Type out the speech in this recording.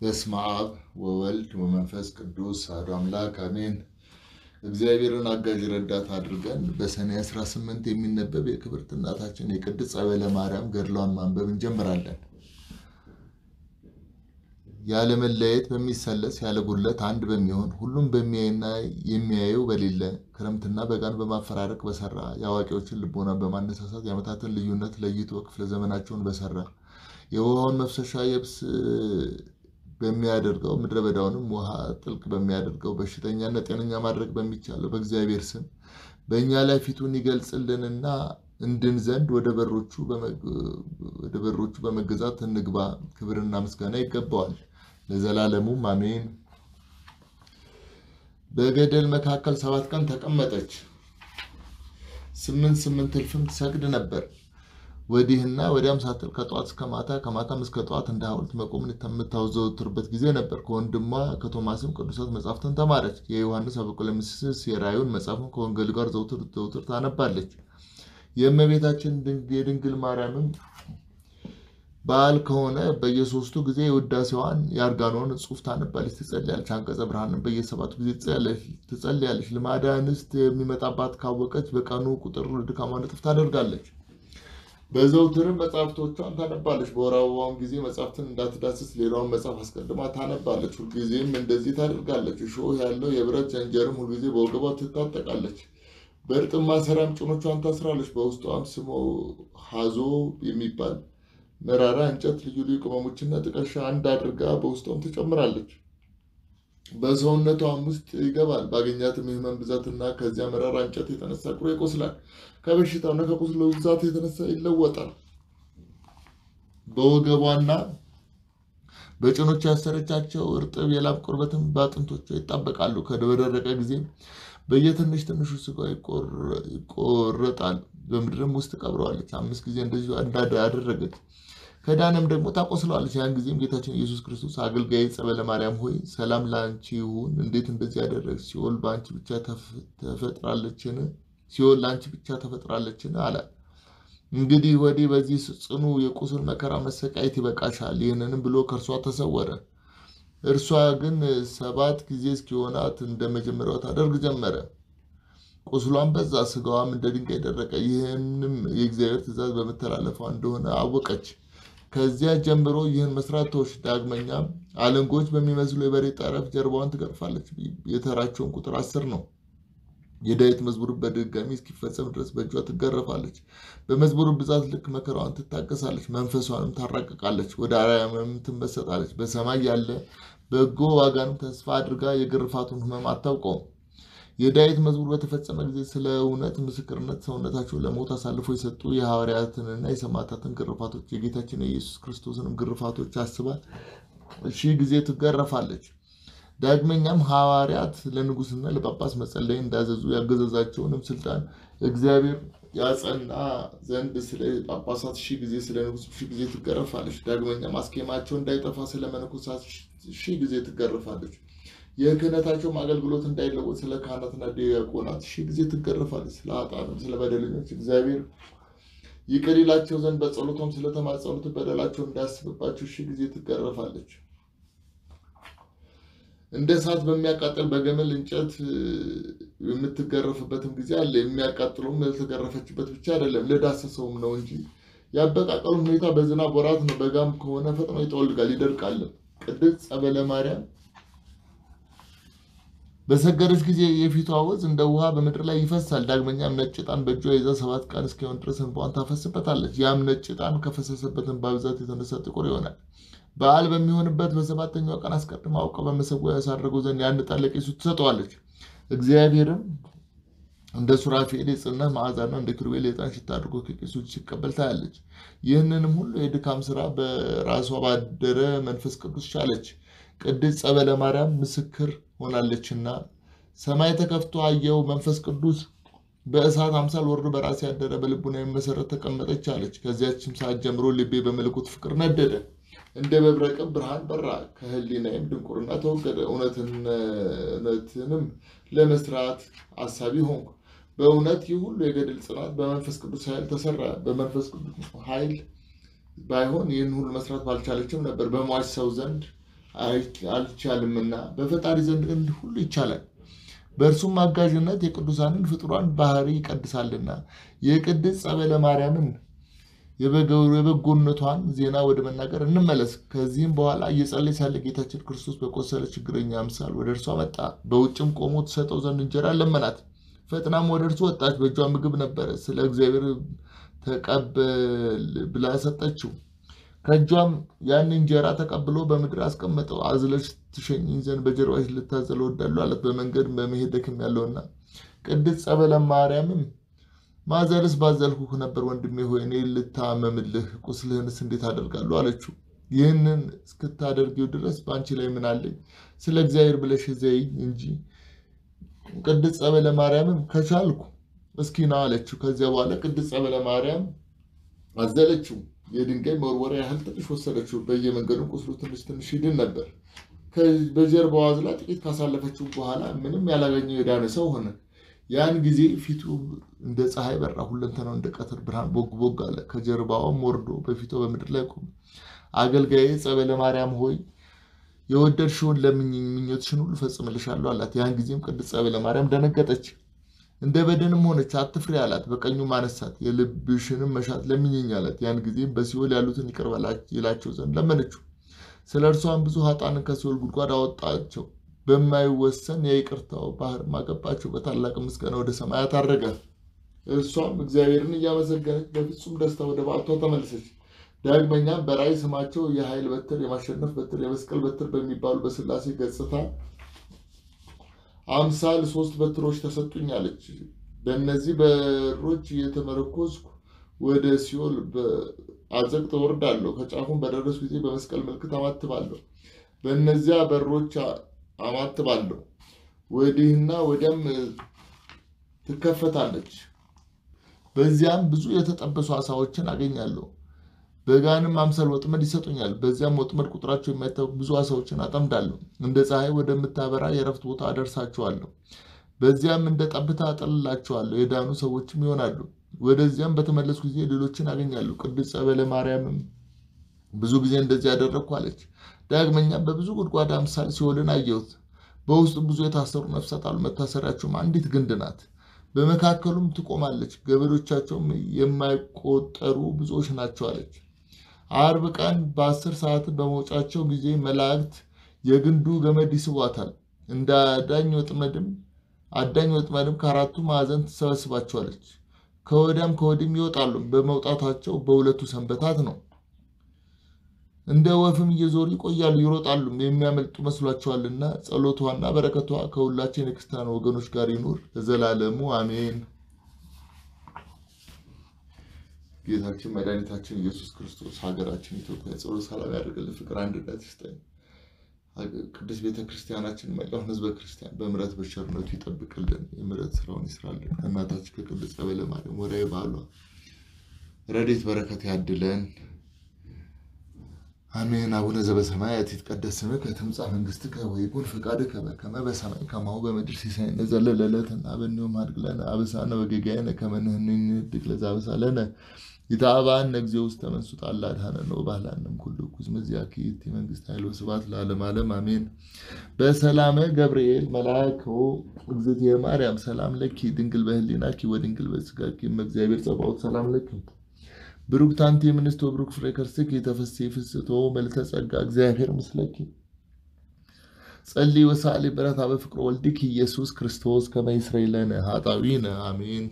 በስመ አብ ወወልድ ወመንፈስ ቅዱስ አሐዱ አምላክ አሜን። እግዚአብሔርን አጋዥ ረዳት አድርገን በሰኔ 18 የሚነበብ የክብርት እናታችን የቅድስት ጸበለ ማርያም ገድሏን ማንበብ እንጀምራለን። ያለ መለየት በሚሰለስ ያለ ጉድለት አንድ በሚሆን ሁሉም በሚያይና የሚያየው በሌለ ክረምትና በጋን በማፈራረቅ በሰራ የአዋቂዎችን ልቦና በማነሳሳት የዓመታትን ልዩነት ለይቶ ክፍለ ዘመናቸውን በሰራ የውሃውን መፍሰሻ የብስ በሚያደርገው ምድረ በዳውንም ውሃ ጥልቅ በሚያደርገው በሽተኛና ጤነኛ ማድረግ በሚቻለው በእግዚአብሔር ስም በእኛ ላይ ፊቱን ይገልጽልንና እንድን ዘንድ ወደ በሮቹ በመገዛት እንግባ። ክብርና ምስጋና ይገባዋል ለዘላለሙም አሜን። በገደል መካከል ሰባት ቀን ተቀመጠች። ስምንት ስምንት እልፍም ትሰግድ ነበር። ወዲህና ወዲያም ሳትል ከጠዋት እስከ ማታ ከማታም እስከ ጠዋት እንደ ሐውልት መቆምን የምታዘወትርበት ጊዜ ነበር። ከወንድሟ ከቶማስም ቅዱሳት መጻሕፍትን ተማረች። የዮሐንስ አበቆለምስስ የራእዩን መጽሐፍን ከወንጌል ጋር ዘውትር ዘውትር ታነባለች። የእመቤታችን የድንግል ማርያምም በዓል ከሆነ በየሶስቱ ጊዜ የውዳሴዋን የአርጋኖን ጽሑፍ ታነባለች፣ ትጸልያለች። አንቀጸ ብርሃንን በየሰባቱ ጊዜ ትጸልያለች። ልማደ አንስት የሚመጣባት ካወቀች በቀኑ ቁጥር ድካሟን እጥፍ ታደርጋለች። በዘውትርም መጽሐፍቶቿን ታነባለች። በወር አበባውን ጊዜ መጽሐፍትን እንዳትዳስስ ሌላውን መጽሐፍ አስቀድማ ታነባለች። ሁልጊዜም እንደዚህ ታደርጋለች። እሾህ ያለው የብረት ዘንጀርም ሁልጊዜ በወገቧ ትታጠቃለች። በእርጥብ ማሰሪያም ጭኖቿን ታስራለች። በውስጧም ስሞ ሀዞ የሚባል መራራ እንጨት፣ ልዩ ልዩ ቅመሞችና ጥቀሻ አንድ አድርጋ በውስጧም ትጨምራለች። በሰውነቷም ውስጥ ይገባል። ባገኛትም የሕመም ብዛትና ከዚያ መራራ እንጨት የተነሳ እግሯ ይቆስላል። ከበሽታውና ከቁስሉ ብዛት የተነሳ ይለወጣል። በወገቧና በጭኖቿ ያሰረቻቸው እርጥብ የላብ ቁርበትም በአጥንቶቿ ይጣበቃሉ። በደረቀ ጊዜ በየትንሽ ትንሹ ስጋ ይቆረጣል። በምድርም ውስጥ ቀብረዋለች። አምስት ጊዜ እንደዚሁ አደረገች። ከዳነም ደግሞ ታቆስለዋለች። ያን ጊዜም ጌታችን ኢየሱስ ክርስቶስ አገልጋይ ጸበለ ማርያም ሆይ ሰላም ለአንቺ ይሁን፣ እንዴት እንደዚህ ያደረግሽ? ሲኦል በአንቺ ብቻ ተፈጥራለችን? ሲኦል ለአንቺ ብቻ ተፈጥራለችን? አላት። እንግዲህ ወዲህ በዚህ ጽኑ የቁስል መከራ መሰቃየት ይበቃሻል። ይህንንም ብሎ ከእርሷ ተሰወረ። እርሷ ግን ሰባት ጊዜ እስኪሆናት እንደ መጀመሪያው ታደርግ ጀመረ። ቁስሏን በዛ፣ ስጋዋም እንደ ድንጋይ ደረቀ። ይህንም የእግዚአብሔር ትእዛዝ በመተላለፏ እንደሆነ አወቀች። ከዚያ ጀምሮ ይህን መስራት ተወች። ዳግመኛም አለንጎች በሚመስሉ የበሬ ጠረፍ ጀርባዋን ትገርፋለች። የተራቸውን ቁጥር አስር ነው። የዳዊት መዝሙር በድጋሚ እስኪፈጸም ድረስ በእጇ ትገረፋለች። በመዝሙሩ ብዛት ልክ መከራዋን ትታገሳለች። መንፈሷንም ታራቅቃለች። ወደ አርያምም ትመሰጣለች። በሰማይ ያለ በጎ ዋጋንም ተስፋ አድርጋ የግርፋቱን ሕመም አታውቀውም። የዳዊት መዝሙር በተፈጸመ ጊዜ ስለ እውነት ምስክርነት ሰውነታቸው ለሞት አሳልፎ የሰጡ የሐዋርያትንና የሰማዕታትን ግርፋቶች የጌታችን የኢየሱስ ክርስቶስንም ግርፋቶች አስባ ሺህ ጊዜ ትገረፋለች። ዳግመኛም ሐዋርያት ለንጉሥና ለጳጳስ መጸለይ እንዳዘዙ ያገዘዛቸውንም ስልጣን እግዚአብሔር ያጸና ዘንድ ስለ ጳጳሳት ሺህ ጊዜ ስለ ንጉሥ ሺህ ጊዜ ትገረፋለች። ዳግመኛም አስኬማቸው እንዳይጠፋ ስለ መነኮሳት ሺህ ጊዜ ትገረፋለች። የክህነታቸውም አገልግሎት እንዳይለወጥ ስለ ካህናትና ዲያቆናት ሺህ ጊዜ ትገረፋለች። ስለ ኃጥአንም ስለ በደለኞች እግዚአብሔር ይቅር ይላቸው ዘንድ በጸሎቷም ስለተማጸኑት በደላቸው እንዳያስብባቸው ሺህ ጊዜ ትገረፋለች። እንደ እሳት በሚያቃጥል በገመል እንጨት የምትገረፍበትም ጊዜ አለ። የሚያቃጥለውም ያልተገረፈችበት ብቻ አይደለም ለዳሰሰውም ነው እንጂ። የአበቃቀሉም ሁኔታ በዝናብ ወራት ነው። በጋም ከሆነ ፈጥኖ ይጠወልጋል ይደርቃልም። ቅድስት ጸበለ ማርያም በሰገደች ጊዜ የፊቷ ወዝ እንደ ውሃ በምድር ላይ ይፈሳል። ዳግመኛም ነጭ ዕጣን በእጇ ይዛ ሰባት ቀን እስኪሆን ድረስ እንባዋን ታፈስበታለች። ያም ነጭ ዕጣን ከፈሰሰበት እንባ ብዛት የተነሳ ጥቁር ይሆናል። በዓል በሚሆንበት በሰባተኛው ቀን አስቀድማ አውቀው በመሰዊያ ያሳረገው ዘንድ ያን ዕጣን ለቄሱ ትሰጠዋለች። እግዚአብሔርም እንደ ሱራፌል የጽነት መዓዛና እንደ ኪሩቤል የዕጣን ሽታ አድርጎ ከቄሱ ሲቀበል ታያለች። ይህንንም ሁሉ የድካም ስራ በራሷ ባደረ መንፈስ ቅዱስ ቻለች። ቅድስት ጸበለ ማርያም ምስክር ሆናለችና ሰማይ ተከፍቶ አየው፣ መንፈስ ቅዱስ በእሳት አምሳል ወርዶ በራሴ ያደረ በልቡና መሰረት ተቀመጠች አለች። ከዚያችም ሰዓት ጀምሮ ልቤ በመለኮት ፍቅር ነደደ፣ እንደ መብረቅም ብርሃን በራ፣ ከህሊናዬም ድንቁርና ተወገደ። እውነትንም ለመስራት አሳቢ ሆንኩ። በእውነት ይህ ሁሉ የገድል ጽናት በመንፈስ ቅዱስ ኃይል ተሰራ። በመንፈስ ቅዱስ ኃይል ባይሆን ይህን ሁሉ መስራት ባልቻለችም ነበር። በሟች ሰው ዘንድ አልቻልምና በፈጣሪ ዘንድ ሁሉ ይቻላል። በእርሱም አጋዥነት የቅዱሳንን ፍጡራን ባህሪ ይቀድሳልና የቅድስት ጸበለ ማርያምን የበጎነቷን ዜና ወደ መናገር እንመለስ። ከዚህም በኋላ እየጸለየ ሳለ ጌታችን ክርስቶስ በቆሰለ ችግረኛ አምሳል ወደ እርሷ መጣ። በውጭም ቆሞ ትሰጠው ዘንድ እንጀራ ለመናት። ፈጥናም ወደ እርሱ ወጣች። በእጇ ምግብ ነበረ። ስለ እግዚአብሔር ተቀበል ብላ ሰጠችው። ከእጇም ያን እንጀራ ተቀብሎ በምድር አስቀመጠው። አዝለሽ ትሸኝኝ ዘንድ በጀርባሽ ልታዘል እወዳለሁ አላት። በመንገድ በመሄድ ደክሜያለሁና። ቅድስት ጸበለ ማርያምም ማዘልስ ባዘልኩህ ነበር ወንድሜ ሆይ እኔ ልታመምልህ ቁስልህንስ እንዴት አደርጋለሁ አለችው። ይህንን እስክታደርጊው ድረስ በአንቺ ላይ ምን አለኝ? ስለ እግዚአብሔር ብለሽ ዘይኝ እንጂ። ቅድስት ጸበለ ማርያምም ከቻልኩ እስኪ ና አለችው። ከዚያ በኋላ ቅድስት ጸበለ ማርያም አዘለችው። የድንጋይ መወርወሪያ ያህል ትንሽ ወሰደችው። በየመንገዱም ቁስሉ ትንሽ ትንሽ ይድን ነበር። በጀርባዋ አዝላ ጥቂት ካሳለፈችው በኋላ ምንም ያላገኘው የዳነ ሰው ሆነ። ያን ጊዜ ፊቱ እንደ ፀሐይ በራ፣ ሁለንተናው እንደ ቀትር ብርሃን ቦግ ቦግ አለ። ከጀርባዋም ወርዶ በፊቷ በምድር ላይ ቆመ። አገልጋዬ ጸበለ ማርያም ሆይ የወደድሽውን ለምኝኝ፣ ምኞትሽን ሁሉ ፈጽምልሻለሁ አላት። ያን ጊዜም ቅድስት ጸበለ ማርያም ደነገጠች፣ እንደ በድንም ሆነች። አትፍሪ አላት። በቀኙም አነሳት። የልብሽንም መሻት ለምኝኝ አላት። ያን ጊዜም በሲኦል ያሉትን ይቅር ይላቸው ዘንድ ለመነችው። ስለ እርሷም ብዙ ኃጥአንን ከሲኦል ጉድጓድ አወጣቸው። በማይወሰን የይቅርታው ባህር ማገባቸው። በታላቅ ምስጋና ወደ ሰማያት አረገ። እርሷም እግዚአብሔርን እያመሰገነች በፍጹም ደስታ ወደ በዓቷ ተመለሰች። ዳግመኛም በራእይ ስማቸው የኃይል በትር፣ የማሸነፍ በትር፣ የመስቀል በትር በሚባሉ በሥላሴ ገጽታ አምሳል ሶስት በትሮች ተሰጡኝ አለች። በእነዚህ በሮች እየተመረኮዝኩ ወደ ሲኦል አዘቅት ወርዳለሁ። ከጫፉም በደረሱ ጊዜ በመስቀል ምልክት አማትባለሁ። በእነዚያ በሮች አማትባለሁ። ወዲህና ወዲያም ትከፈታለች። በዚያም ብዙ የተጠበሱ ዓሣዎችን አገኛለሁ። በጋንም አምሳል ወጥመድ ይሰጡኛል። በዚያም ወጥመድ ቁጥራቸው የማይታወቅ ብዙ ዓሣዎችን አጠምዳለሁ። እንደ ፀሐይ ወደምታበራ የእረፍት ቦታ አደርሳቸዋለሁ። በዚያም እንደ ጠብታ አጠልላቸዋለሁ። የዳኑ ሰዎችም ይሆናሉ። ወደዚያም በተመለስኩ ጊዜ ሌሎችን አገኛለሁ። ቅድስት ጸበለ ማርያምም ብዙ ጊዜ እንደዚህ ያደረግኩ አለች። ዳግመኛም በብዙ ጉድጓድ አምሳል ሲኦልን አየሁት። በውስጡ ብዙ የታሰሩ ነፍሳት አሉ። መታሰሪያቸውም አንዲት ግንድ ናት። በመካከሉም ትቆማለች። ገበዶቻቸውም የማይቆጠሩ ብዙዎች ናቸው አለች። አርብ ቀን በአስር ሰዓት በመውጫቸው ጊዜ መላእክት የግንዱ ገመድ ይስቧታል። እንደ አዳኝ ወጥመድም አዳኝ ወጥመድም ከአራቱ ማዕዘን ትሰበስባቸዋለች። ከወዲያም ከወዲህም ይወጣሉ። በመውጣታቸው በሁለቱ ሰንበታት ነው። እንደ ወፍም እየዞሩ ይቆያሉ፣ ይሮጣሉ፣ የሚያመልጡ መስሏቸዋልና። ጸሎቷና በረከቷ ከሁላችን የክርስቲያን ወገኖች ጋር ይኑር ለዘላለሙ አሜን። ጌታችን መድኃኒታችን ኢየሱስ ክርስቶስ ሀገራችን ኢትዮጵያ ጸሎት ሰላም ያደርግልን፣ ፍቅር አንድነት ይስጠን። ቅዱስ ቤተ ክርስቲያናችን መላውን ሕዝበ ክርስቲያን በምሕረት በቸርነቱ ይጠብቅልን፣ የምሕረት ስራውን ይስራልን። ከእናታችን ከቅድስት ጸበለ ማርያም ወርኃዊ በዓሏ ረድኤት በረከት ያድለን። አሜን። አቡነ ዘበሰማያት ይትቀደስ ስምከ ትምጻእ መንግሥትከ ወይኩን ፈቃድከ በከመ በሰማይ ከማሁ በምድር ሲሳየነ ዘለለዕለትነ ሀበነ ዮም ሀድግ ለነ አበሳነ ወጌጋየነ ከመ ንሕነኒ ንኅድግ ለዘአበሳ ለነ ኢታብአነ እግዚኦ ውስተ መንሱት አላ አድኃነነ ወባህላነም ኩሉ እኩይ መዚአኪ ይእቲ መንግሥት ኃይል ወስብሐት ለዓለመ ዓለም አሜን። በሰላመ ገብርኤል መልአክ እግዝእትየ ማርያም ሰላም ለኪ ድንግል በህሊናኪ ወድንግል በሥጋኪ እመ እግዚአብሔር ጸባኦት ሰላም ለኪ ብሩክት አንቲ እምንእስቶ ብሩክ ፍሬ ከርሥኪ ተፈሥሒ ፍስሕቶ መልዕልተ ጸጋ እግዚአብሔር ምስለኪ ጸልዪ ወሰአሊ በረታ በፍቅሮ ወልድኪ ኢየሱስ ክርስቶስ ከመ ይስረይ ለነ ኃጣውኢነ አሜን።